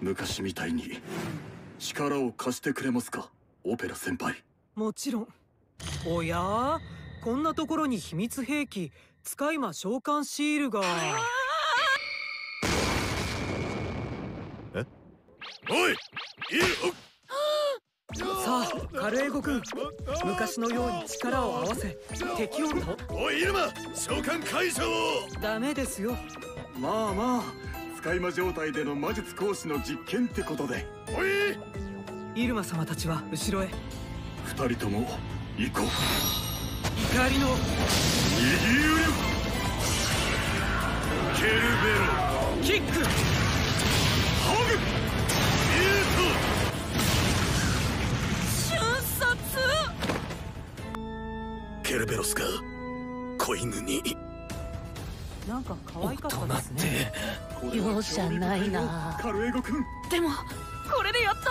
昔みたいに力を貸してくれますかオペラ先輩。もちろん。おや？こんなところに秘密兵器使い魔召喚シールが。え？おい！いいさあカルエゴ君。昔のように力を合わせ敵をと。おいイルマ！召喚解除ダメですよ。まあまあ使い魔状態での魔術講師の実験ってことで。おい！イルマ様たちは後ろへ。二人とも行こう。怒りの。右腕。ケルベロキック。ハグ。ミュートケルベロスが子犬に。なんか可愛かったですね容赦ないな。カルエゴ君でもこれでやっと